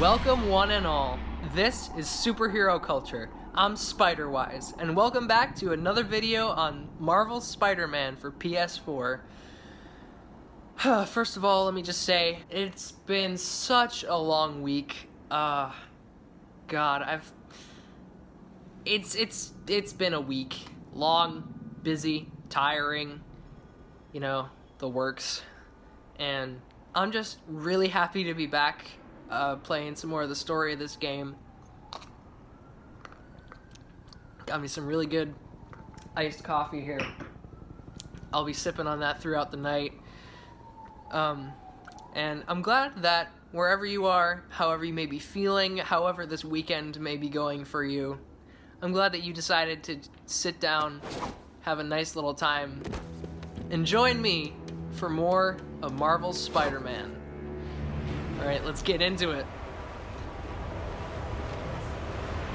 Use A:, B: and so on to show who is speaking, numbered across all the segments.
A: Welcome, one and all. This is Superhero Culture. I'm Spiderwise, and welcome back to another video on Marvel's Spider-Man for PS4. First of all, let me just say, it's been such a long week. Uh, God, I've... It's, it's, it's been a week. Long, busy, tiring, you know, the works. And I'm just really happy to be back uh, playing some more of the story of this game. Got me some really good iced coffee here. I'll be sipping on that throughout the night. Um, and I'm glad that wherever you are, however you may be feeling, however this weekend may be going for you, I'm glad that you decided to sit down, have a nice little time, and join me for more of Marvel's Spider-Man. Alright, let's get into it.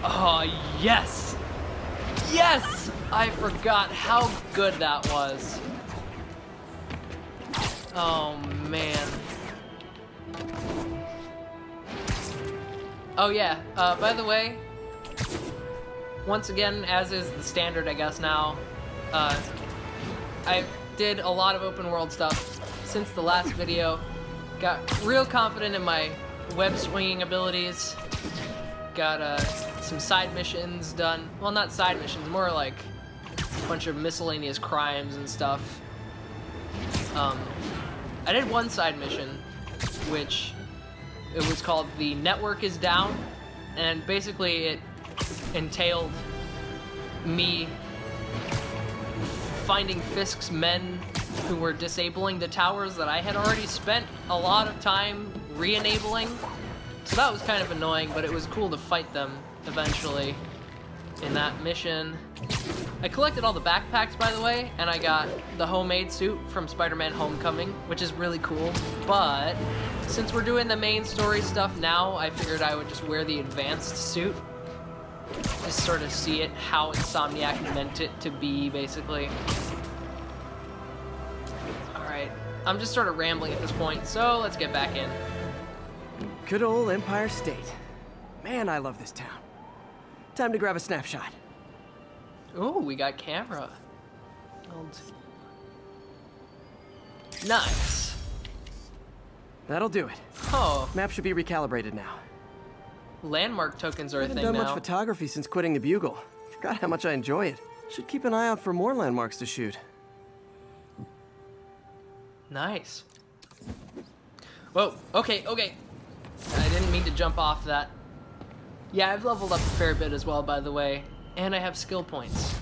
A: Oh, yes! Yes! I forgot how good that was. Oh, man. Oh, yeah. Uh, by the way, once again, as is the standard, I guess, now, uh, I did a lot of open world stuff since the last video. Got real confident in my web swinging abilities. Got uh, some side missions done. Well, not side missions, more like a bunch of miscellaneous crimes and stuff. Um, I did one side mission, which it was called The Network is Down, and basically it entailed me finding Fisk's men who were disabling the towers that I had already spent a lot of time re-enabling. So that was kind of annoying, but it was cool to fight them eventually in that mission. I collected all the backpacks, by the way, and I got the homemade suit from Spider-Man Homecoming, which is really cool. But since we're doing the main story stuff now, I figured I would just wear the advanced suit. Just sort of see it how Insomniac meant it to be, basically. I'm just sort of rambling at this point, so let's get back in.
B: Good old Empire State. Man, I love this town. Time to grab a snapshot.
A: Ooh, we got camera. Old- Nice.
B: That'll do it.
A: Oh,
B: Map should be recalibrated now.
A: landmark tokens are a
B: haven't
A: thing
B: done
A: now.
B: much photography since quitting the Bugle. Forgot how much I enjoy it. Should keep an eye out for more landmarks to shoot.
A: Nice. Whoa, okay, okay. I didn't mean to jump off that. Yeah, I've leveled up a fair bit as well, by the way. And I have skill points.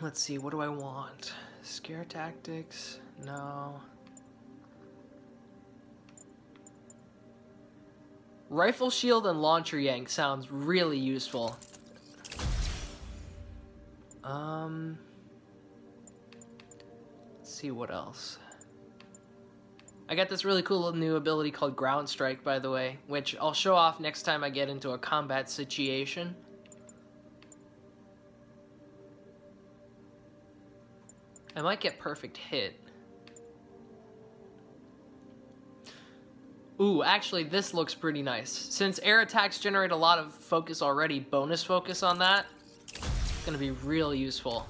A: Let's see, what do I want? Scare tactics? No. Rifle shield and launcher yank sounds really useful. Um... See what else. I got this really cool new ability called Ground Strike, by the way, which I'll show off next time I get into a combat situation. I might get perfect hit. Ooh, actually, this looks pretty nice. Since air attacks generate a lot of focus already, bonus focus on that, it's gonna be real useful.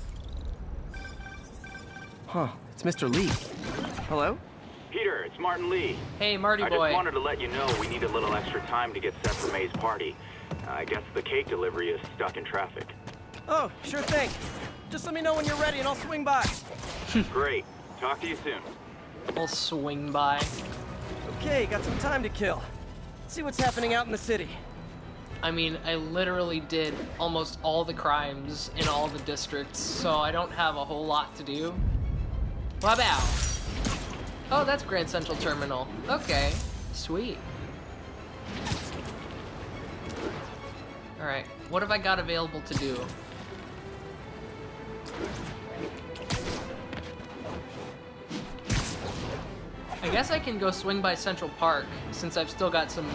B: Huh, it's Mr. Li. Hello?
C: Peter, it's Martin Li.
A: Hey, Marty
C: I
A: boy.
C: just wanted to let you know we need a little extra time to get set for May's party. Uh, I guess the cake delivery is stuck in traffic.
B: Oh, sure thing. Just let me know when you're ready and I'll swing by.
C: Great. Talk to you soon.
A: We'll swing by.
B: Okay, got some time to kill. See what's happening out in the city.
A: I mean, I literally did almost all the crimes in all the districts, so I don't have a whole lot to do. Wabow! Oh, that's Grand Central Terminal. Okay, sweet. Alright, what have I got available to do? I guess I can go swing by Central Park, since I've still got some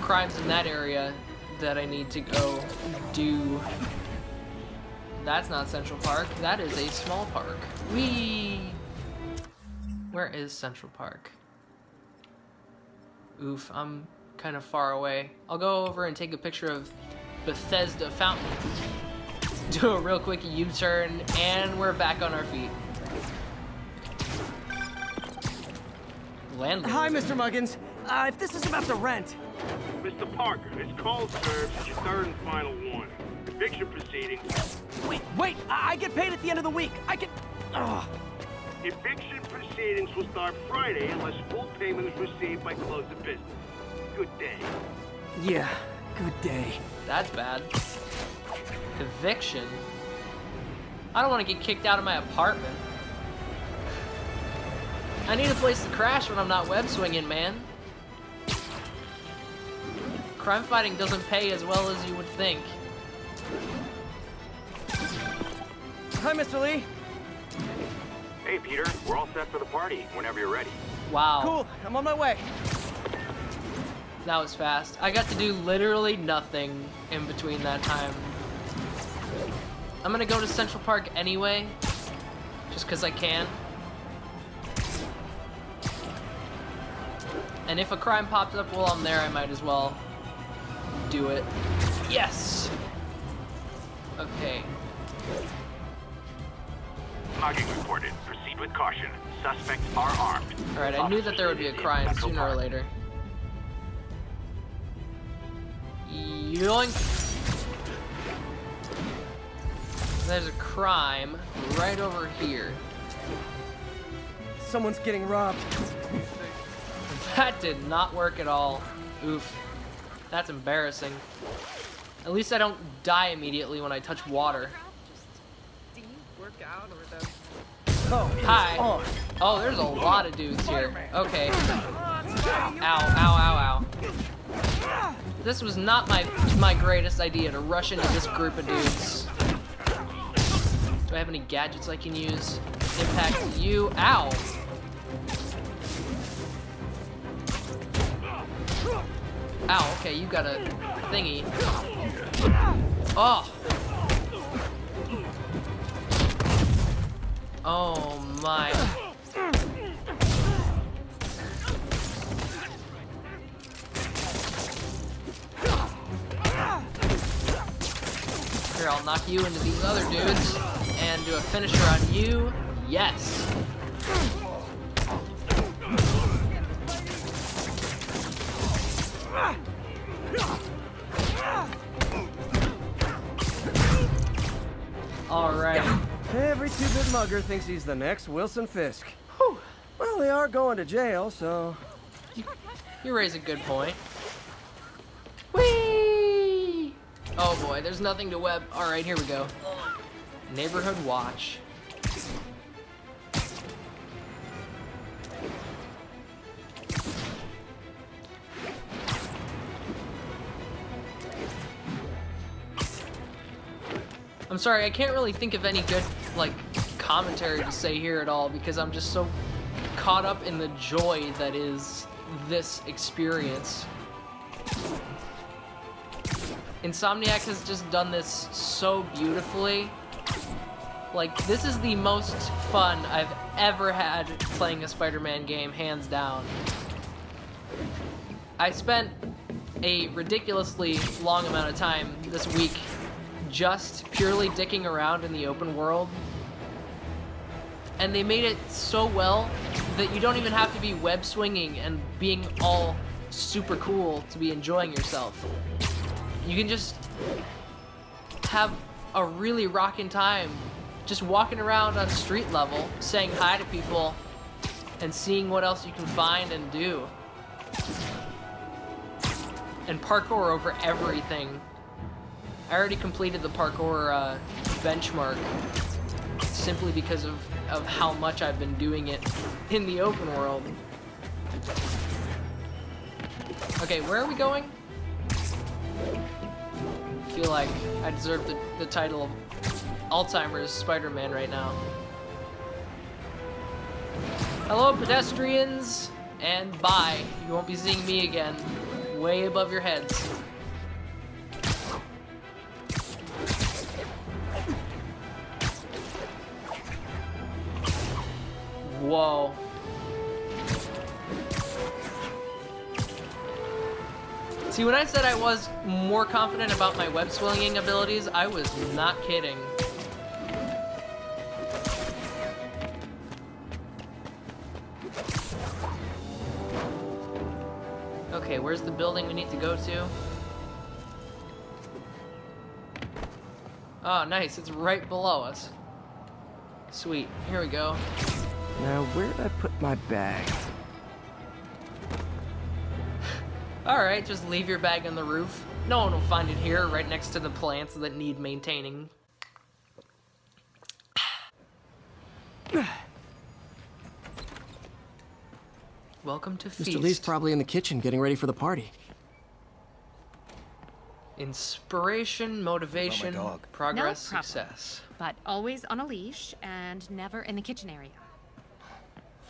A: crimes in that area that I need to go do. That's not Central Park. That is a small park. Whee! Where is Central Park? Oof, I'm kind of far away. I'll go over and take a picture of Bethesda Fountain. Do a real quick U-turn, and we're back on our feet. Landlord.
B: Hi, Mr. Muggins. Uh, if this is about the rent,
D: Mr. Parker, this cold serves is your third and final warning. Eviction proceedings.
B: wait, wait, I, I get paid at the end of the week. I can. Ugh.
D: Eviction proceedings will start Friday unless full payment is received by close of business. Good day.
B: Yeah, good day.
A: That's bad. Eviction? I don't want to get kicked out of my apartment. I need a place to crash when I'm not web swinging, man. Crime fighting doesn't pay as well as you would think.
B: Hi, Mr. Li.
C: Hey, Peter, we're all set for the party whenever you're ready.
A: Wow.
B: Cool, I'm on my way.
A: That was fast. I got to do literally nothing in between that time. I'm gonna go to Central Park anyway, just because I can. And if a crime pops up while I'm there, I might as well do it. Yes! Okay.
C: Mugging reported. Proceed with caution. Suspects are armed.
A: Alright, I knew that there would be a crime sooner or later. Yoink! There's a crime right over here.
B: Someone's getting robbed.
A: That did not work at all. Oof. That's embarrassing. At least I don't die immediately when I touch water. Hi. Oh, there's a lot of dudes here. Okay. Ow, ow, ow, ow. This was not my my greatest idea to rush into this group of dudes. Do I have any gadgets I can use? Impact you. Ow. Ow, okay, you got a thingy. Oh. Oh my. Here, I'll knock you into these other dudes and do a finisher on you. Yes.
B: Mugger thinks he's the next Wilson Fisk.
A: Whew.
B: Well, they are going to jail, so
A: You raise a good point. Whee! Oh boy, there's nothing to web. All right, here we go. Neighborhood watch. I'm sorry, I can't really think of any good, like, commentary to say here at all because I'm just so caught up in the joy that is this experience. Insomniac has just done this so beautifully. Like, this is the most fun I've ever had playing a Spider-Man game, hands down. I spent a ridiculously long amount of time this week just purely dicking around in the open world. And they made it so well that you don't even have to be web swinging and being all super cool to be enjoying yourself. You can just have a really rocking time just walking around on street level, saying hi to people, and seeing what else you can find and do. And parkour over everything. I already completed the parkour uh, benchmark simply because of, of how much I've been doing it in the open world. Okay, where are we going? I feel like I deserve the, the title of Alzheimer's Spider-Man right now. Hello, pedestrians, and bye. You won't be seeing me again. Way above your heads. Whoa. See, when I said I was more confident about my web swinging abilities, I was not kidding. Okay, where's the building we need to go to? Oh, nice. It's right below us. Sweet. Here we go.
B: Now, where did I put my bag?
A: Alright, just leave your bag on the roof. No one will find it here, right next to the plants that need maintaining. Welcome to Feast.
B: Mr. Li's probably in the kitchen getting ready for the party.
A: Inspiration, motivation, progress,
E: No problem.
A: success.
E: But always on a leash and never in the kitchen area.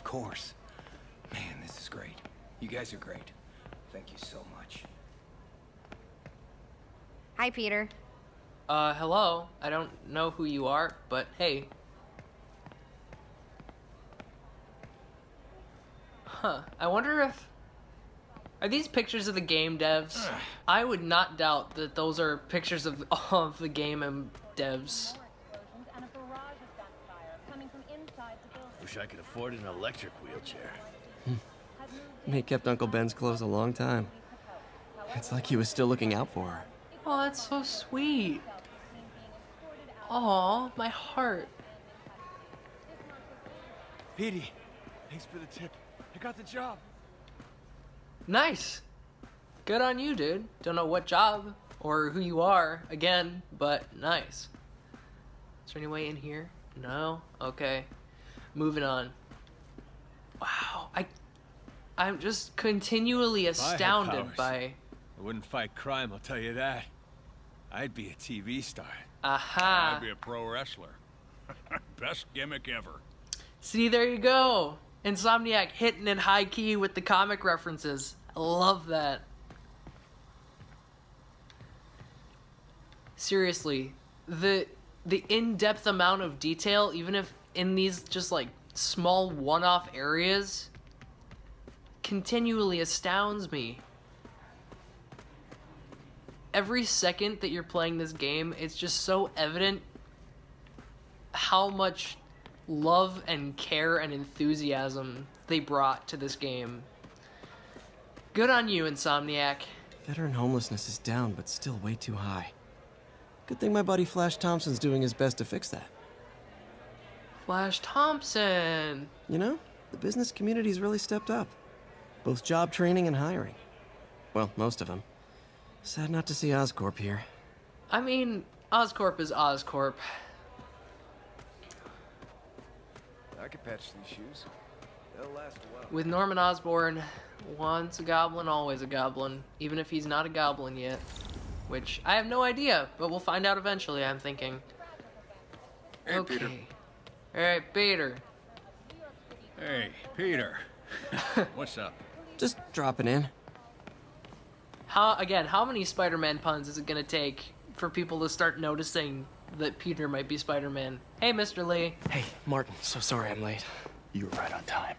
F: Of course. Man, this is great. You guys are great. Thank you so much.
G: Hi, Peter.
A: Uh, hello. I don't know who you are, but hey. Huh. I wonder if... Are these pictures of the game devs? I would not doubt that those are pictures of, of the game and devs.
H: Wish I could afford an electric wheelchair. Hmm.
B: He kept Uncle Ben's clothes a long time. It's like he was still looking out for her.
A: Oh, that's so sweet. Aw, my heart.
H: Petey, thanks for the tip. I got the job.
A: Nice. Good on you, dude. Don't know what job or who you are, again, but nice. Is there any way in here? No? Okay. Moving on. Wow, I I'm just continually
H: If I had
A: astounded
H: powers.
A: by
H: I wouldn't fight crime, I'll tell you that. I'd be a TV star.
A: aha.
I: I'd be a pro wrestler. Best gimmick ever.
A: See, there you go. Insomniac hitting it high key with the comic references. I love that. Seriously, the the in-depth amount of detail, even if in these just like small one-off areas, continually astounds me. Every second that you're playing this game, it's just so evident how much love and care and enthusiasm they brought to this game. Good on you, Insomniac.
B: Veteran homelessness is down, but still way too high. Good thing my buddy Flash Thompson's doing his best to fix that.
A: Flash Thompson.
B: You know, the business community's really stepped up. Both job training and hiring. Well, most of them. Sad not to see Oscorp here.
A: I mean, Oscorp is Oscorp.
F: I could patch these shoes. They'll last a while.
A: With Norman Osborn, once a goblin, always a goblin, even if he's not a goblin yet. Which I have no idea, but we'll find out eventually, I'm thinking.
I: Hey,
A: okay.
I: Peter.
A: Alright, Peter.
I: Hey, Peter. What's up?
B: Just dropping in.
A: How again, how many Spider-Man puns is it gonna take for people to start noticing that Peter might be Spider-Man? Hey, Mr. Li.
B: Hey, Martin, so sorry I'm late.
J: You were right on time.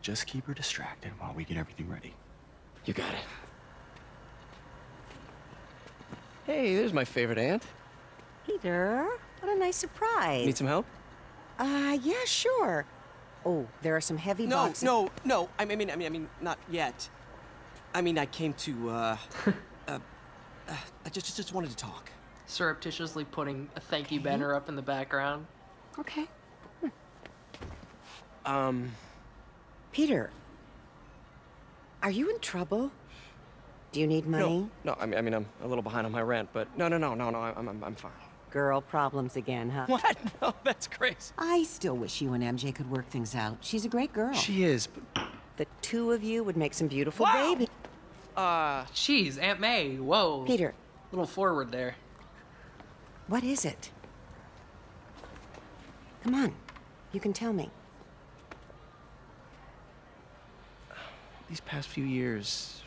J: Just keep her distracted while we get everything ready.
B: You got it. Hey, there's my favorite aunt.
K: Peter, what a nice surprise.
B: Need some help?
K: Uh, yeah, sure. Oh, there are some heavy
B: No,
K: boxes.
B: no, no. no. I mean, I mean, I mean, not yet. I mean, I came to, uh, uh, uh I just, just wanted to talk.
A: Surreptitiously putting a thank you banner up in the background.
K: Okay.
B: Um,
K: Peter, are you in trouble? Do you need money?
B: no, no. I mean, I mean, I'm a little behind on my rent, but no, no, no, no, no. I'm, I'm, I'm fine.
K: Girl problems again, huh?
B: What? No, that's crazy.
K: I still wish you and MJ could work things out. She's a great girl.
B: She is, but,
K: The two of you would make some beautiful
B: Wow.
K: baby.
B: uh,
A: Jeez, Aunt May. Whoa.
K: Peter, A
A: little forward there.
K: what is it? Come on, you can tell me.
B: these past few years,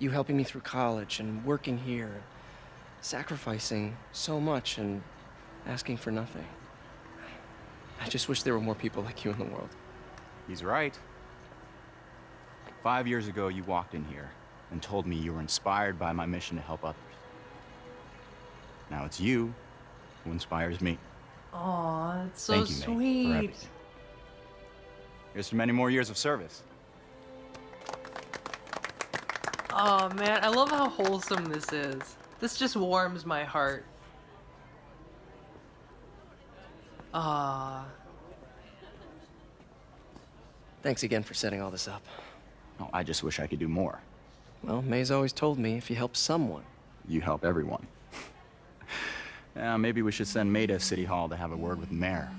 B: you helping me through college and working here, sacrificing so much and asking for nothing. I just wish there were more people like you in the world.
J: He's right. Five years ago, you walked in here, and told me you were inspired by my mission to help others. Now it's you who inspires me.
A: Aw, it's so
J: Thank you, May, for
A: sweet.
J: everything. Here's to many more years of service.
A: Oh man, I love how wholesome this is. This just warms my heart. Ah,
B: Thanks again for setting all this up.
J: Oh, I just wish I could do more.
B: Well, May's always told me if you help someone.
J: You help everyone. yeah, maybe we should send May to City Hall to have a word with the mayor.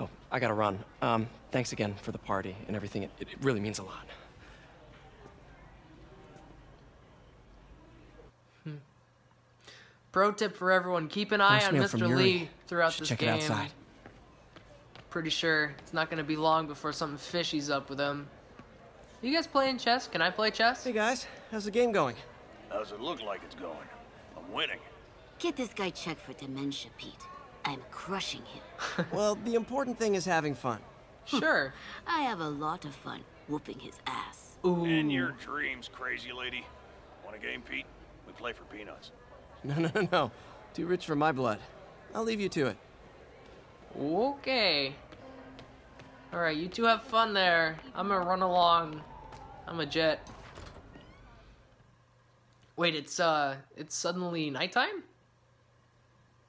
B: Oh, I gotta run. Um, thanks again for the party and everything. It, it really means a lot.
A: Pro tip for everyone: keep an eye on
B: Voicemail from
A: Mr. Li throughout
B: Should
A: this
B: check it
A: game.
B: outside.
A: Pretty sure it's not gonna be long before something fishy's up with him. You guys playing chess? Can I play chess?
B: Hey guys, how's the game going?
I: How's it look like it's going? I'm winning.
G: Get this guy checked for dementia, Pete. I'm crushing him.
B: well, the important thing is having fun.
A: Sure.
G: I have a lot of fun whooping his ass.
A: Ooh.
I: In your dreams, crazy lady. Want a game, Pete? We play for peanuts.
B: No, no, no. Too rich for my blood. I'll leave you to it.
A: Okay. Alright, you two have fun there. I'm gonna run along. I'm a jet. Wait, it's, uh, it's suddenly nighttime?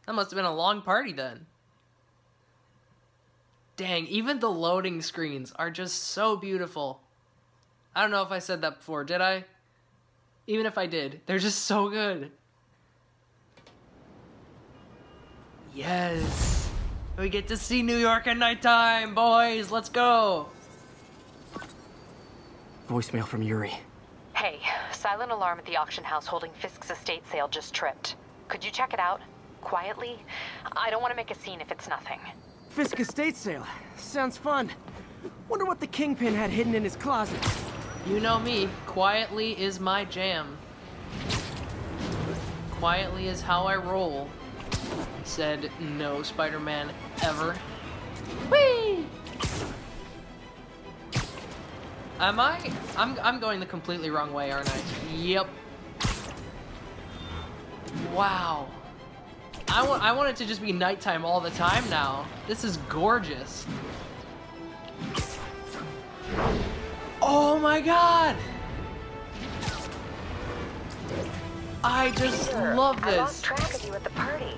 A: That must have been a long party then. Dang, even the loading screens are just so beautiful. I don't know if I said that before, did I? Even if I did, they're just so good. Yes. We get to see New York at nighttime, boys. Let's go.
B: Voicemail from Yuri.
L: Hey, silent alarm at the auction house holding Fisk's estate sale just tripped. Could you check it out? Quietly? I don't want to make a scene if it's nothing.
B: Fisk estate sale. Sounds fun. Wonder what the kingpin had hidden in his closet.
A: You know me. Quietly is my jam. Quietly is how I roll. Said no Spider-Man ever. Whee! Am I? I'm, I'm going the completely wrong way, aren't I? Yep. Wow. I want, I want it to just be nighttime all the time now. This is gorgeous. Oh my god! I just love
L: I lost
A: this.
L: track of you at the party.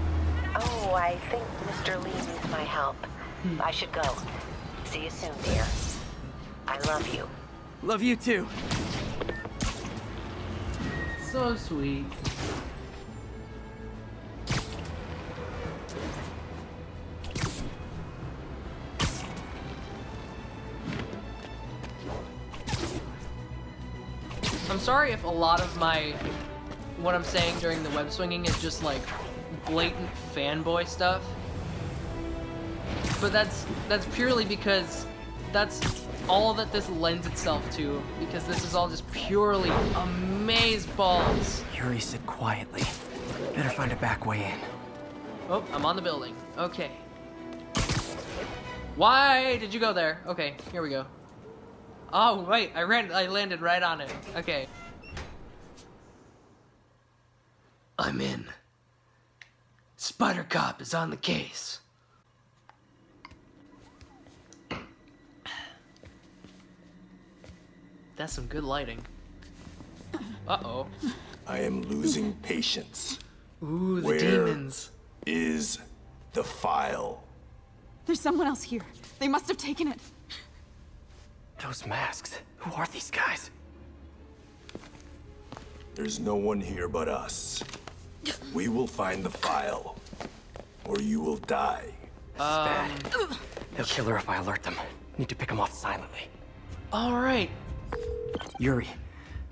L: Oh, I think Mr. Li needs my help. Hmm. I should go. See you soon, dear. I love you.
B: Love you too.
A: So sweet. I'm sorry if a lot of my what I'm saying during the web swinging is just like blatant fanboy stuff. But that's that's purely because that's all that this lends itself to because this is all just purely amaze balls.
B: Yuri said quietly. Better find a back way in.
A: Oh, I'm on the building. Okay. Why did you go there? Okay, here we go. Oh, wait, I ran I landed right on it. Okay. I'm in. Spider Cop is on the case. That's some good lighting. Uh-oh.
M: I am losing patience.
A: Ooh, the
M: Where
A: demons.
M: is the file?
N: There's someone else here. They must have taken it.
B: Those masks. Who are these guys?
M: There's no one here but us. We will find the file, or you will die.
A: Um,
B: They'll kill her if I alert them. Need to pick them off silently.
A: all right.
B: Yuri,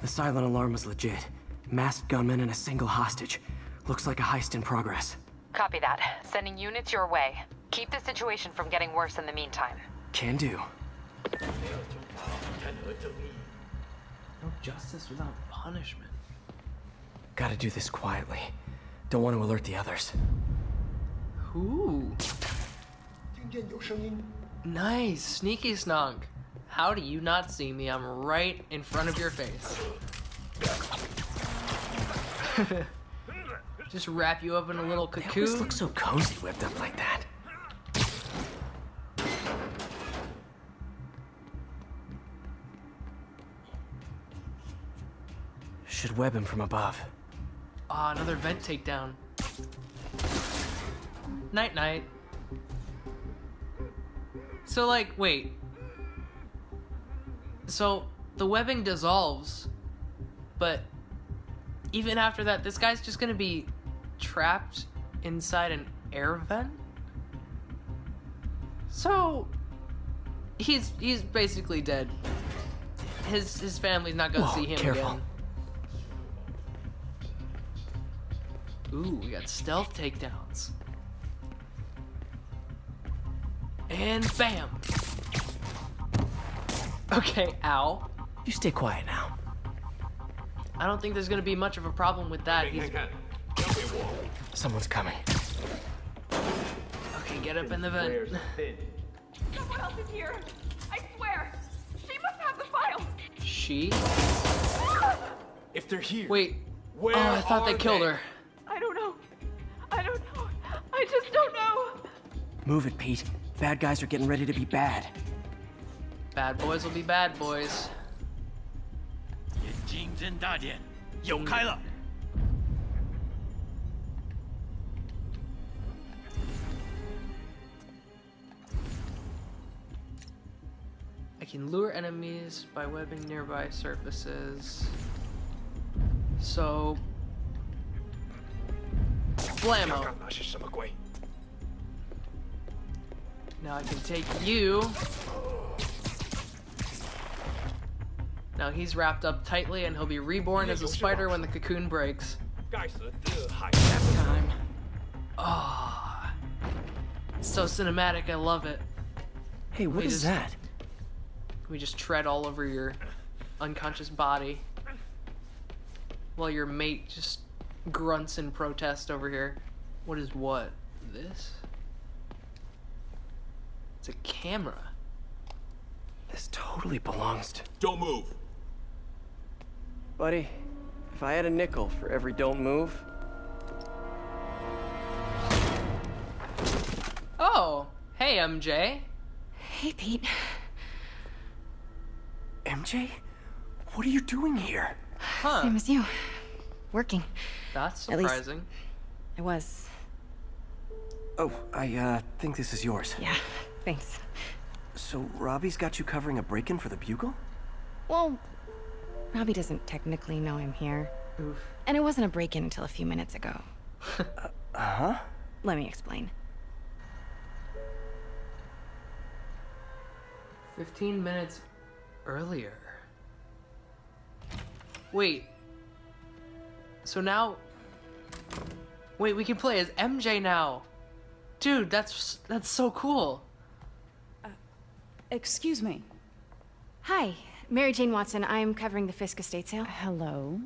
B: The silent alarm was legit. Masked gunmen and a single hostage. Looks like a heist in progress.
O: Copy that. Sending units your way. Keep the situation from getting worse in the meantime.
B: Can do.
A: No justice without punishment.
B: Gotta do this quietly. Don't want to alert the others.
A: Ooh. Nice, sneaky snug. How do you not see me? I'm right in front of your face. Just wrap you up in a little cocoon.
B: always look so cozy whipped up like that. Should web him from above.
A: Ah, another vent takedown. Night night. So like, wait. So the webbing dissolves, but even after that, this guy's just gonna be trapped inside an air vent. So he's he's basically dead. His his family's not gonna
B: Whoa,
A: see him
B: careful.
A: again. Ooh, we got stealth takedowns. And bam! Okay, ow.
B: You stay quiet now.
A: I don't think there's gonna be much of a problem with that. He's...
B: Someone's coming.
A: Okay, get up in the vent.
N: Someone else is here. I swear. She must have the file.
A: She? Ah!
M: If they're here,
A: Wait.
M: Where
A: oh, I thought they killed
M: they?
A: her.
N: I don't know. I just don't know.
B: Move it, Pete. Bad guys are getting ready to be bad.
A: Bad boys will be bad boys.
I: 眼睛睁大点，有开了。
A: I can lure enemies by webbing nearby surfaces. So Blammo. Now I can take you. Now he's wrapped up tightly and he'll be reborn as a spider when the cocoon breaks. Time. Oh. So cinematic, I love it.
B: Hey, what is
A: just,
B: that?
A: We just tread all over your unconscious body while your mate just grunts in protest over here. What is what? This? It's a camera.
B: This totally belongs to.
M: Don't move.
B: Buddy, if I had a nickel for every don't move,
A: Oh, hey MJ.
K: Hey, Pete.
B: MJ? What are you doing here?
A: Huh.
K: Same as you. Working.
A: That's surprising.
K: It was.
B: Oh, I, uh, think this is yours.
K: Yeah, thanks.
B: So, Robbie's got you covering a break in for the Bugle?
K: Well, Robbie doesn't technically know I'm here. And it wasn't a break in until a few minutes ago.
B: Uh huh?
K: Let me explain.
A: 15 minutes earlier. Wait. So now. Wait, we can play as MJ now. Dude, that's that's so cool.
N: Uh, excuse me.
K: Hi, Mary Jane Watson. I'm covering the Fisk estate sale.
N: Hello.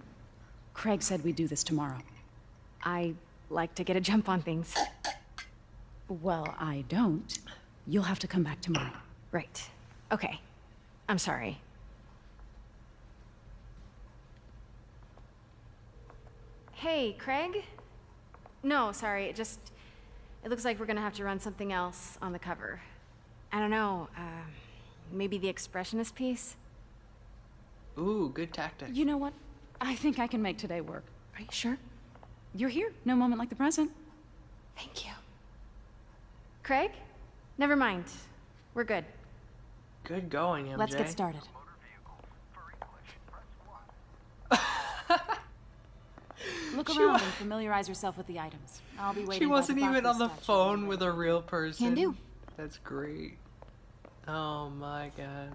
N: Craig said we'd do this tomorrow.
K: I like to get a jump on things.
N: Well, I don't. You'll have to come back tomorrow.
K: Right. Okay. I'm sorry. Hey, Craig? No, sorry. It just. It looks like we're gonna have to run something else on the cover. I don't know. Uh, maybe the expressionist piece?
A: Ooh, good tactic.
N: You know what? I think I can make today work.
K: Are you sure?
N: You're here. No moment like the present.
K: Thank you. Craig? Never mind. We're good.
A: Good going, MJ.
N: Let's get started. Look
A: She
N: around
A: wa-
N: and familiarize yourself with the items. I'll be waiting.
A: For
N: you.
A: She wasn't
N: the
A: even on the phone with a real person.
N: Can do.
A: That's great. Oh my god.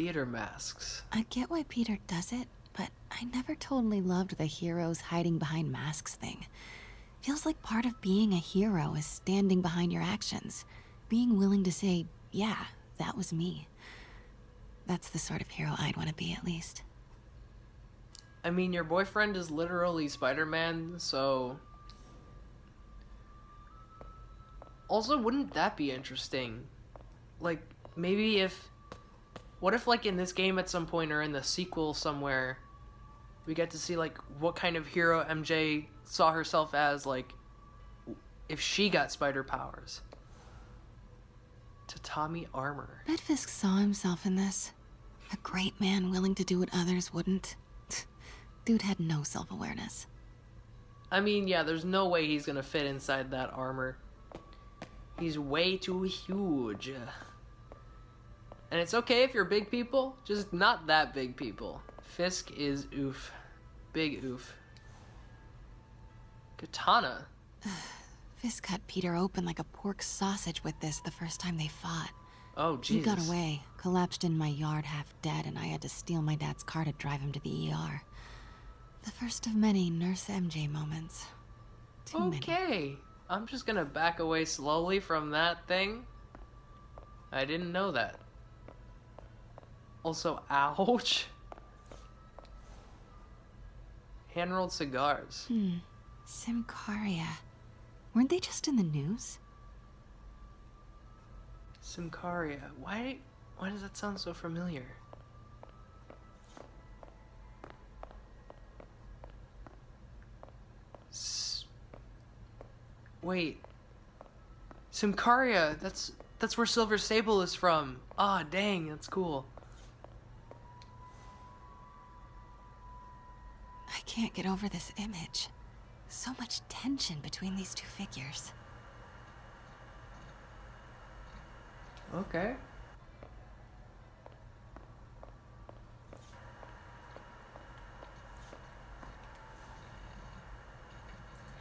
A: theater masks.
P: I get why Peter does it, but I never totally loved the heroes hiding behind masks thing. Feels like part of being a hero is standing behind your actions, being willing to say, yeah, that was me. That's the sort of hero I'd want to be, at least.
A: I mean, your boyfriend is literally Spider Man, so. Also, wouldn't that be interesting? Like, maybe if. What if, like, in this game at some point or in the sequel somewhere, we get to see, like, what kind of hero MJ saw herself as, like, if she got spider powers? Tatami armor.
P: Bet Fisk saw himself in this. A great man willing to do what others wouldn't. Dude had no self awareness.
A: I mean, yeah, there's no way he's gonna fit inside that armor. He's way too huge. And it's okay if you're big people, just not that big people. Fisk is oof. Big oof. Katana.
P: Fisk cut Peter open like a pork sausage with this the first time they fought.
A: Oh, Jesus.
P: He got away, collapsed in my yard half dead, and I had to steal my dad's car to drive him to the ER. The first of many Nurse MJ moments. Too
A: okay.
P: Many.
A: I'm just gonna back away slowly from that thing. I didn't know that. Also, ouch. Hand-rolled cigars.
P: Hmm. Symkaria. Weren't they just in the news?
A: Symkaria. Why why does that sound so familiar? S Wait. Symkaria, that's that's where Silver Sable is from. Ah, oh, dang, that's cool.
P: I can't get over this image. So much tension between these two figures.
A: Okay.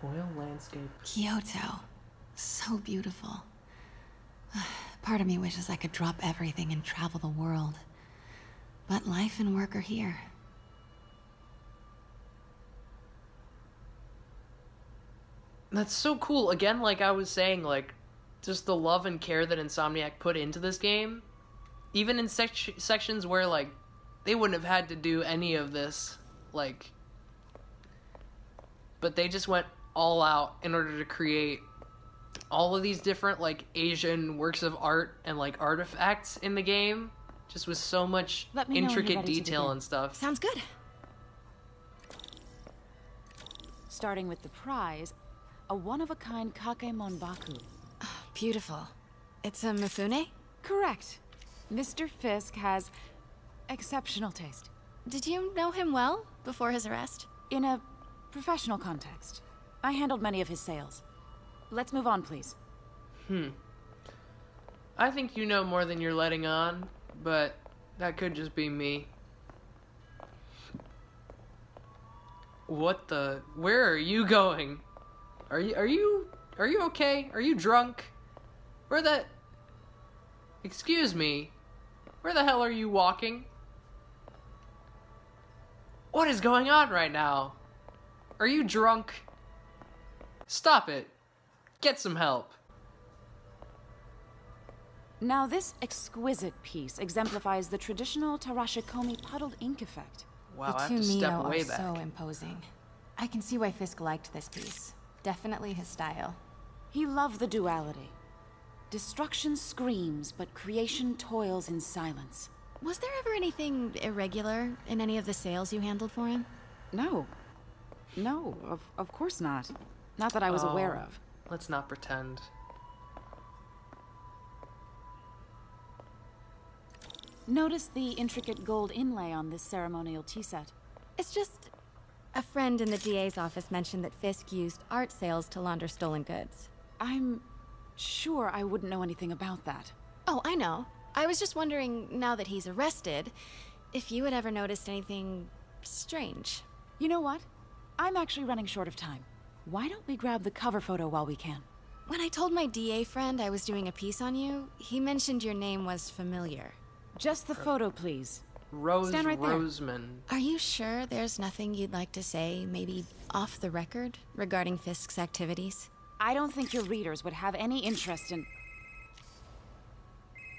A: Oil landscape.
P: Kyoto. So beautiful. Part of me wishes I could drop everything and travel the world. But life and work are here.
A: That's so cool. Again, like I was saying, like, just the love and care that Insomniac put into this game. Even in sec sections where, like, they wouldn't have had to do any of this, like... But they just went all out in order to create all of these different, like, Asian works of art and, like, artifacts in the game. Just with so much intricate detail and stuff.
K: Sounds good.
Q: Starting with the prize, a one-of-a-kind Kakemonbaku.
K: Oh, ah, beautiful. It's a Mifune?
Q: Correct. Mr. Fisk has exceptional taste.
K: Did you know him well before his arrest?
Q: In a professional context. I handled many of his sales. Let's move on, please.
A: Hmm. I think you know more than you're letting on, but that could just be me. What the? Where are you going? Are you are you are you okay? Are you drunk? Where the Excuse me. Where the hell are you walking? What is going on right now? Are you drunk? Stop it. Get some help.
Q: Now this exquisite piece exemplifies the traditional Tarashikomi puddled ink effect.
A: Wow,
P: the
A: I have
P: two
A: to step
P: Mio
A: way
P: are
A: back.
P: so imposing. I can see why Fisk liked this piece. Definitely his style.
Q: He loved the duality. Destruction screams, but creation toils in silence.
K: Was there ever anything irregular in any of the sales you handled for him?
Q: No. No, of, of course not. Not that I was aware
A: Oh,
Q: of.
A: Let's not pretend.
Q: Notice the intricate gold inlay on this ceremonial tea set.
K: It's just a friend in the DA's office mentioned that Fisk used art sales to launder stolen goods.
Q: I'm sure I wouldn't know anything about that.
K: Oh, I know. I was just wondering, now that he's arrested, if you had ever noticed anything strange.
Q: You know what? I'm actually running short of time. Why don't we grab the cover photo while we can?
K: When I told my DA friend I was doing a piece on you, he mentioned your name was familiar.
Q: Just the photo, please.
A: Rose
Q: Stand right there.
A: Roseman.
P: Are you sure there's nothing you'd like to say, maybe off the record, regarding Fisk's activities?
Q: I don't think your readers would have any interest in.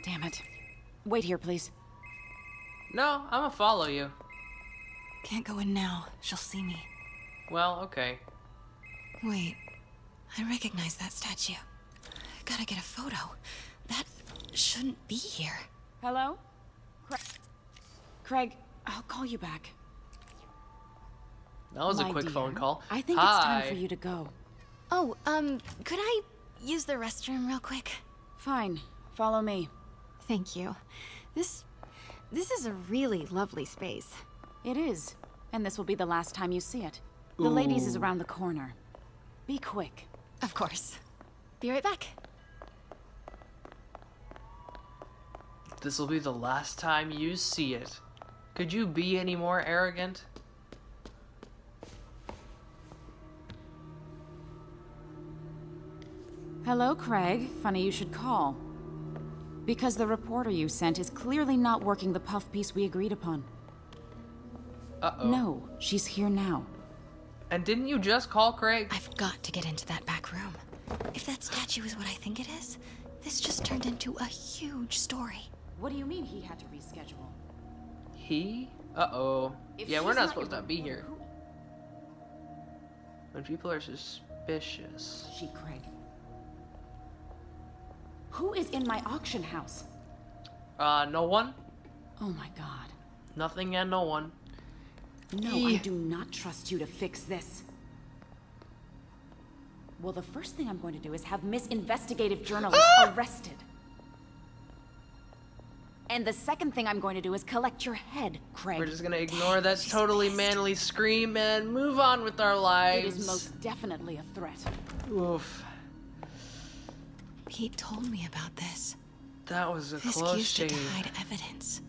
Q: Damn it. Wait here, please.
A: No, I'm gonna follow you.
P: Can't go in now. She'll see me.
A: Well, okay.
P: Wait. I recognize that statue. Gotta get a photo. That shouldn't be here.
Q: Hello? Craig? Craig, I'll call you back.
A: That was a quick
Q: dear,
A: phone call.
Q: I think
A: Hi.
Q: it's time for you to go.
P: Oh, um, could I use the restroom real quick?
Q: Fine. Follow me.
P: Thank you. This. this is a really lovely space.
Q: It is. And this will be the last time you see it. The ladies is around the corner. Be quick.
P: Of course. Be right back.
A: This will be the last time you see it. Could you be any more arrogant?
Q: Hello, Craig. Funny you should call. Because the reporter you sent is clearly not working the puff piece we agreed upon.
A: Uh-oh.
Q: No, she's here now.
A: And didn't you just call Craig?
P: I've got to get into that back room. If that statue is what I think it is, this just turned into a huge story.
Q: What do you mean he had to reschedule?
A: He? Uh-oh. Yeah, we're not
Q: not
A: supposed to be here. When people are suspicious.
Q: She, Craig. Who is in my auction house?
A: Uh, no one?
Q: Oh my god.
A: Nothing and no one.
Q: No,
A: Yeah.
Q: I do not trust you to fix this. Well, the first thing I'm going to do is have Miss Investigative Journalist ah! arrested. And the second thing I'm going to do is collect your head, Craig.
A: We're just gonna ignore that totally manly scream and move on with our lives.
Q: It is most definitely a threat.
A: Oof.
P: Pete told me about this.
A: That was a
P: Fisk
A: close
P: used it to hide evidence.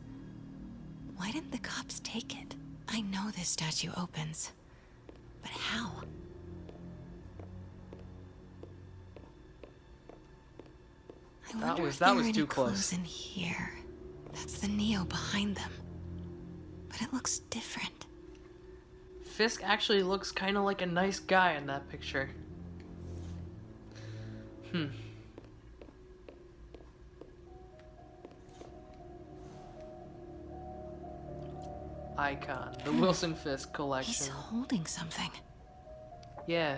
P: Why didn't the cops take it? I know this statue opens. But how? I
A: That
P: wonder
A: was-
P: if
A: that
P: there
A: was
P: are any
A: too
P: clues in here. That's the Neo behind them. But it looks different.
A: Fisk actually looks kind of like a nice guy in that picture. Hmm. Icon, the Wilson Fisk collection.
P: He's holding something.
A: Yeah.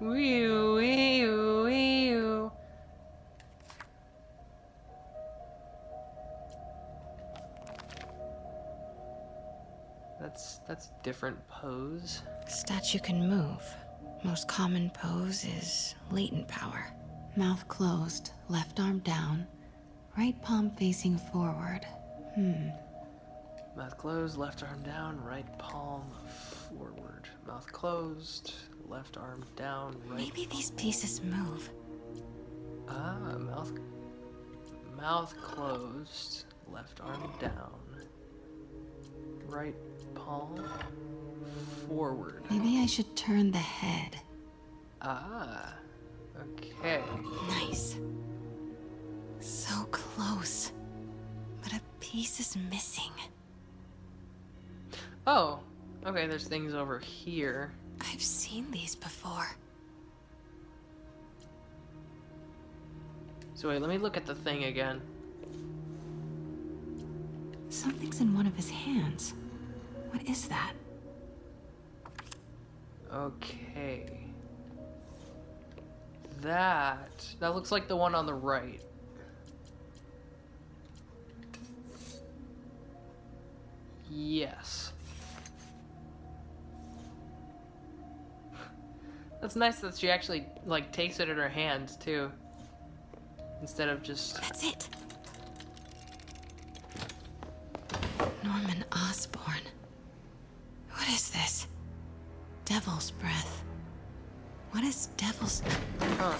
A: Wee-oo, wee-oo, wee-oo. That's that's different pose.
P: Statue can move. Most common pose is latent power. Mouth closed, left arm down, right palm facing forward. Hmm.
A: Mouth closed, left arm down, right palm forward. Mouth closed, left arm down, right.
P: Maybe these pieces move.
A: Ah, mouth. Mouth closed, left arm down, right palm forward.
P: Maybe I should turn the head.
A: Ah, okay.
P: Nice. So close. Piece is missing.
A: Oh, okay. There's things over here.
P: I've seen these before.
A: So wait, let me look at the thing again.
P: Something's in one of his hands. What is that?
A: Okay. That that looks like the one on the right. Yes. That's nice that she actually like takes it in her hands too. Instead of just
P: That's it. Norman Osborn. What is this? Devil's breath. What is devil's.
A: Huh.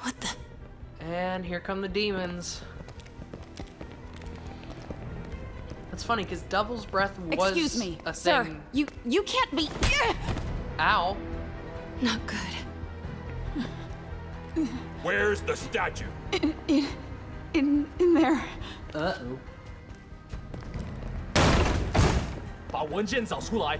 P: What the?
A: And here come the demons. That's funny because Devil's Breath was
Q: Excuse me,
A: a
Q: sir.
A: thing.
Q: You you can't be.
A: Ow.
P: Not good.
I: Where's the statue?
Q: In, in, in, in there.
A: Uh-oh.
R: 把文件找出来。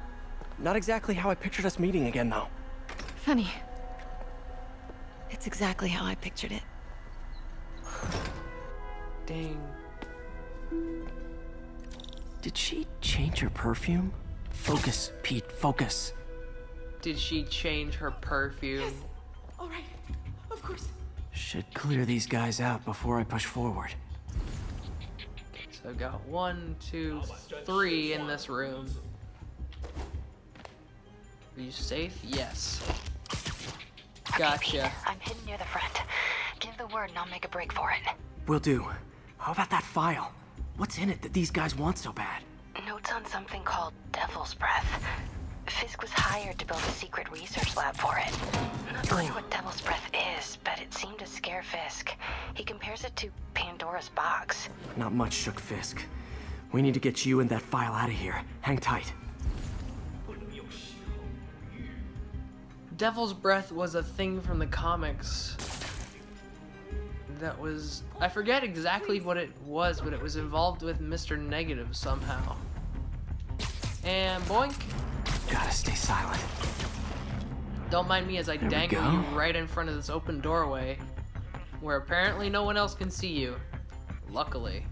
B: Not exactly how I pictured us meeting again, though.
K: Funny. It's exactly how I pictured it.
A: Dang.
B: Did she change her perfume? Focus, Pete, focus.
A: Did she change her perfume? Yes.
N: All right. Of course.
B: Should clear these guys out before I push forward.
A: So I've got one, two, three in this room. Are you safe? Yes. Gotcha.
O: I'm hidden near the front. Give the word and I'll make a break for it.
B: Will do. How about that file? What's in it that these guys want so bad?
O: Notes on something called Devil's Breath. Fisk was hired to build a secret research lab for it. Not sure what Devil's Breath is, but it seemed to scare Fisk. He compares it to Pandora's box.
B: Not much shook Fisk. We need to get you and that file out of here. Hang tight.
A: Devil's Breath was a thing from the comics. That was. I forget exactly what it was, but it was involved with Mr. Negative somehow. And boink.
B: Gotta stay silent.
A: Don't mind me as I
B: There
A: dangle you right in front of this open doorway, where apparently no one else can see you. Luckily.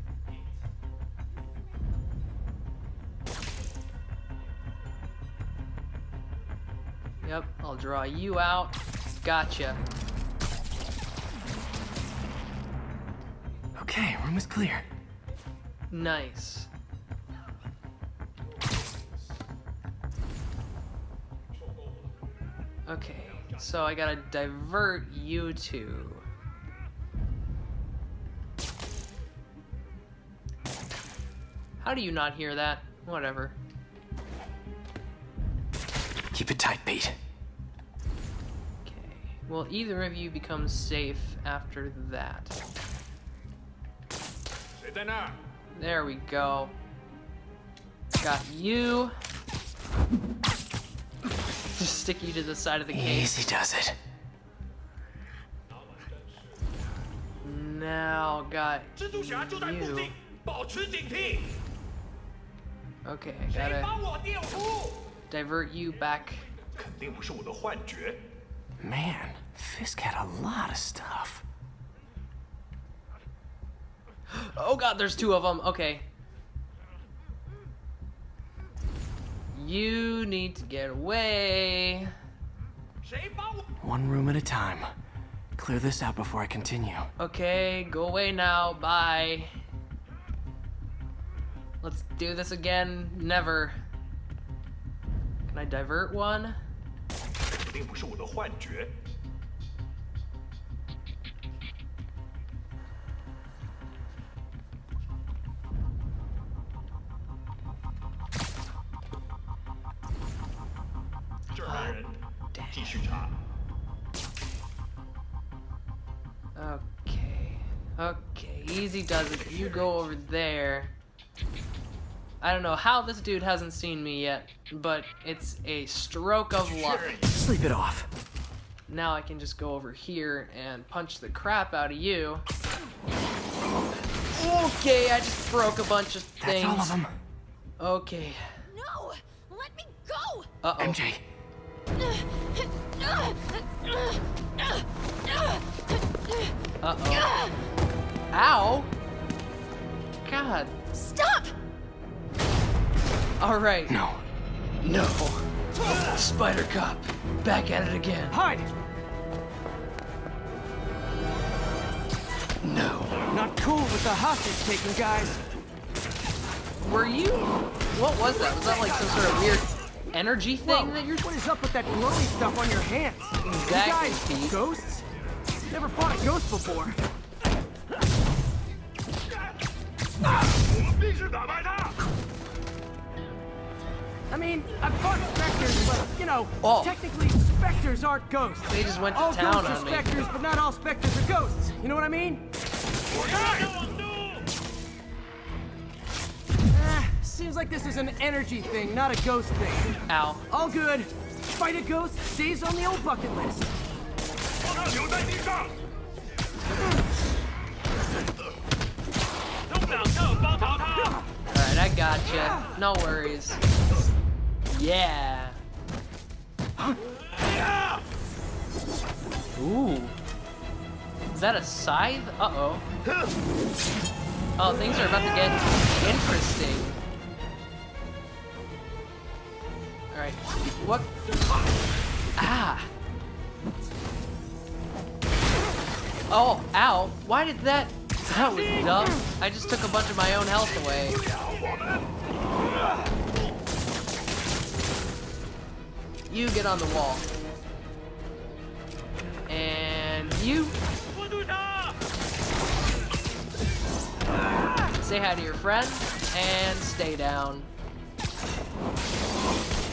A: Yep, I'll draw you out. Gotcha.
B: Okay, room is clear.
A: Nice. Okay, so I gotta divert you two. How do you not hear that? Whatever.
B: Keep it tight, Pete.
A: Okay. Well, either of you becomes safe after that. There we go. Got you. Just stick you to the side of the cave.
B: Easy does it.
A: Now got you. Okay, gotta divert you back.
B: Man, Fisk had a lot of stuff.
A: Oh god, there's two of them. Okay. You need to get away.
B: One room at a time. Clear this out before I continue.
A: Okay, go away now. Bye. Let's do this again. Never. Can I divert one? Okay. Okay, easy does it. You go over there. I don't know how this dude hasn't seen me yet, but it's a stroke of luck.
B: Sleep it off.
A: Now I can just go over here and punch the crap out of you. Okay, I just broke a bunch of things.
B: That's
A: things.
B: all of them.
A: Okay.
N: No! Let me go!
A: Uh oh.
B: MJ,
A: Uh oh. Ow! God.
N: Stop!
A: Alright.
B: no.
A: No. Spider Cop. Back at it again.
B: Hide!
A: No.
B: Not cool with the hostage taking, guys.
A: Were you? What was that? Was that like some sort of weird energy thing
B: Whoa,
A: that you're?
B: What is up with that glowy stuff on your hands?
A: Exactly,
B: You guys,
A: Pete.
B: ghosts? Never fought a ghost before. I mean, I've fought specters, but, you know,
A: Oh.
B: technically specters aren't ghosts.
A: They just went to
B: all
A: town
B: ghosts
A: on
B: are
A: me.
B: specters, but not all specters are ghosts. You know what I mean? Ah, seems like this is an energy thing, not a ghost thing.
A: Ow.
B: All good. Fight a ghost stays on the old bucket list.
A: Alright, I gotcha. No worries. Yeah. Ooh. Is that a scythe? Uh-oh. Oh, things are about to get interesting. Alright. What? Ah. Oh, ow. Why did that... That was dumb. I just took a bunch of my own health away. You get on the wall. And you... Say hi to your friend, and stay down.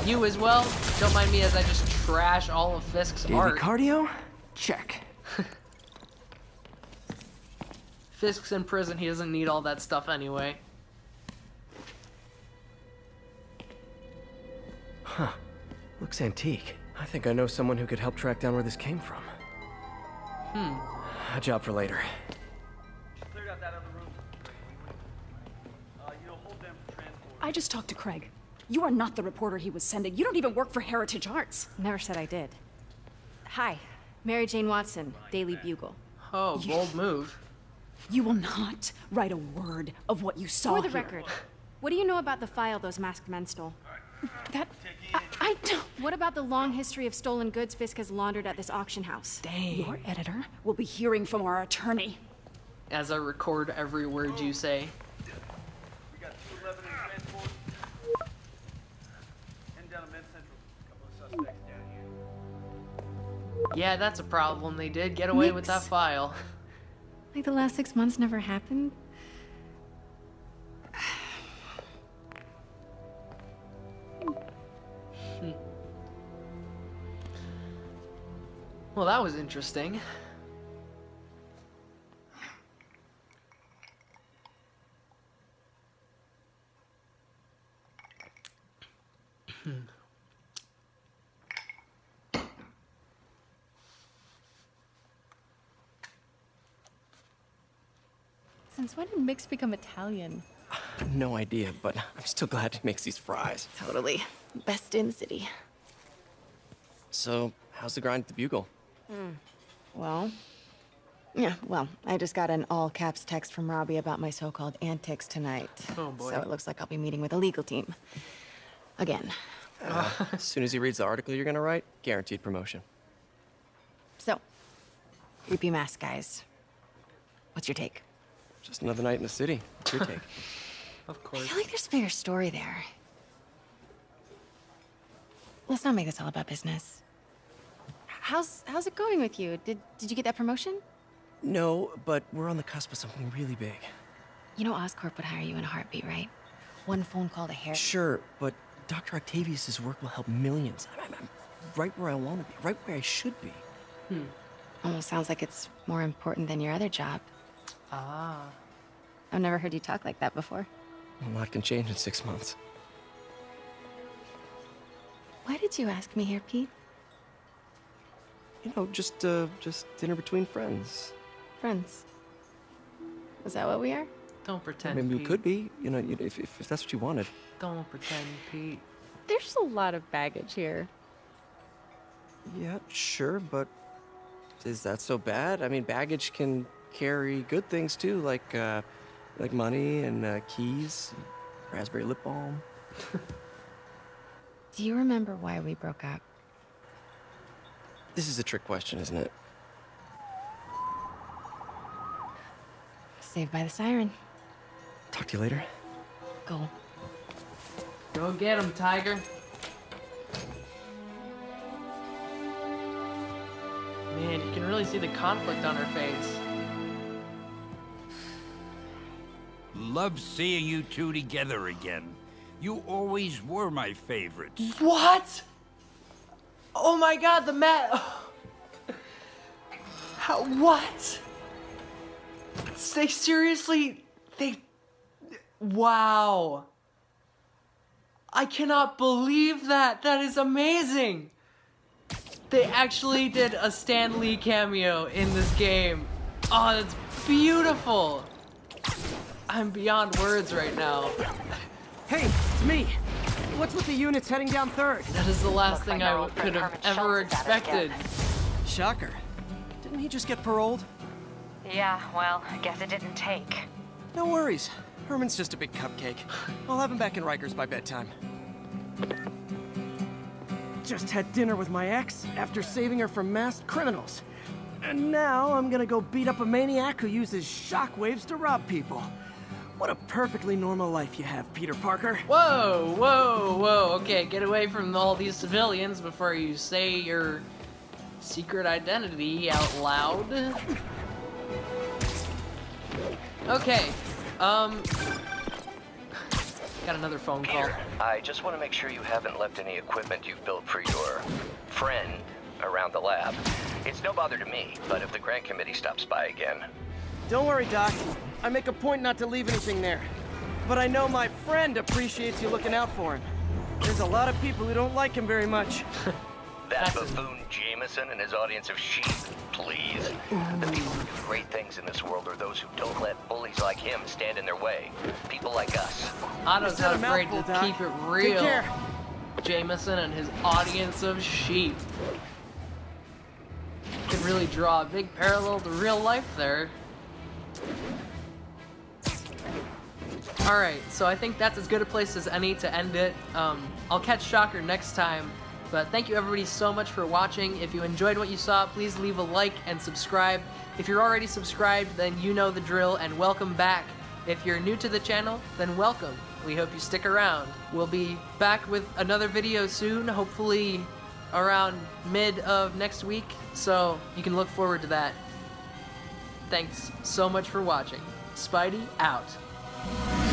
A: You as well. Don't mind me as I just trash all of Fisk's
B: Daily
A: art.
B: cardio? Check.
A: Fisk's in prison. He doesn't need all that stuff anyway.
B: Huh. Looks antique. I think I know someone who could help track down where this came from.
A: Hmm.
B: A job for later.
S: I just talked to Craig. You are not the reporter he was sending. You don't even work for Heritage Arts.
K: Never said I did. Hi, Mary Jane Watson, Daily Bugle.
A: Oh, bold move.
S: You will not write a word of what you saw
K: For the
S: here.
K: record, what do you know about the file those masked men stole?
S: That I, I don't.
K: What about the long history of stolen goods Fisk has laundered at this auction house?
A: Dang.
S: Your editor will be hearing from our attorney.
A: As I record every word you say. Yeah, that's a problem. They did get away with that file.
K: Like the last six months never happened?
A: Well, that was interesting.
T: Since when did Mix become Italian?
B: No idea, but I'm still glad he makes these fries.
T: Totally. Best in the city.
B: So, how's the grind at the Bugle?
K: Hmm. Well, yeah, well, I just got an all caps text from Robbie about my so called antics tonight.
A: Oh, boy.
K: So it looks like I'll be meeting with the legal team. Again.
B: Uh, as soon as he reads the article you're gonna write, guaranteed promotion.
K: So, creepy mask guys. What's your take?
B: Just another night in the city. What's your take?
A: Of course.
K: I feel like there's a bigger story there. Let's not make this all about business. How's how's it going with you? Did did you get that promotion?
B: no, but we're on the cusp of something really big.
K: You know Oscorp would hire you in a heartbeat, right? One phone call to Harry.
B: Sure, but Dr. Octavius's work will help millions. I'm, I'm right where I want to be, right where I should be.
A: Hmm.
K: Almost sounds like it's more important than your other job.
A: Ah.
K: I've never heard you talk like that before.
B: A lot can change in six months.
K: Why did you ask me here, Pete?
B: You know, just uh, just dinner between friends.
K: Friends. Is that what we are?
A: Don't pretend.
B: Maybe we
A: Pete.
B: could be. You know, if, if, if that's what you wanted.
A: Don't pretend, Pete.
T: There's a lot of baggage here.
B: Yeah, sure, but is that so bad? I mean, baggage can carry good things too, like uh, like money and uh, keys, raspberry lip balm.
K: Do you remember why we broke up?
B: This is a trick question, isn't it?
K: Saved by the siren.
B: Talk to you later.
K: Go.
A: Go get him, Tiger. Man, you can really see the conflict on her face.
U: Love seeing you two together again. You always were my favorites.
A: What? Oh my god, the mat. How, what? They seriously, they, wow. I cannot believe that. That is amazing. They actually did a Stan Lee cameo in this game. Oh, that's beautiful. I'm beyond words right now.
B: Hey, it's me. What's with the units heading down third?
A: That is the last thing I could have ever expected.
B: Shocker. Didn't he just get paroled?
L: Yeah, well, I guess it didn't take.
B: No worries. Herman's just a big cupcake. I'll have him back in Rikers by bedtime. Just had dinner with my ex after saving her from masked criminals. And now I'm gonna go beat up a maniac who uses shockwaves to rob people. What a perfectly normal life you have, Peter Parker.
A: Whoa, whoa, whoa. Okay, get away from all these civilians before you say your secret identity out loud. Okay, um... Got another phone call.
V: Peter, I just want to make sure you haven't left any equipment you've built for your friend around the lab. It's no bother to me, but if the grant committee stops by again,
B: Don't worry, Doc. I make a point not to leave anything there. But I know my friend appreciates you looking out for him. There's a lot of people who don't like him very much.
V: that buffoon Jameson and his audience of sheep, please. The people who do great things in this world are those who don't let bullies like him stand in their way. People like us.
A: Otto's
B: said
A: not afraid to
B: Doc.
A: keep it
B: Take
A: real.
B: care.
A: Jameson and his audience of sheep. Can really draw a big parallel to real life there. Alright, so I think that's as good a place as any to end it. Um, I'll catch Shocker next time, but thank you everybody so much for watching. If you enjoyed what you saw, please leave a like and subscribe. If you're already subscribed, then you know the drill, and welcome back. If you're new to the channel, then welcome. We hope you stick around. We'll be back with another video soon, hopefully around mid of next week, so you can look forward to that. Thanks so much for watching. Spidey out.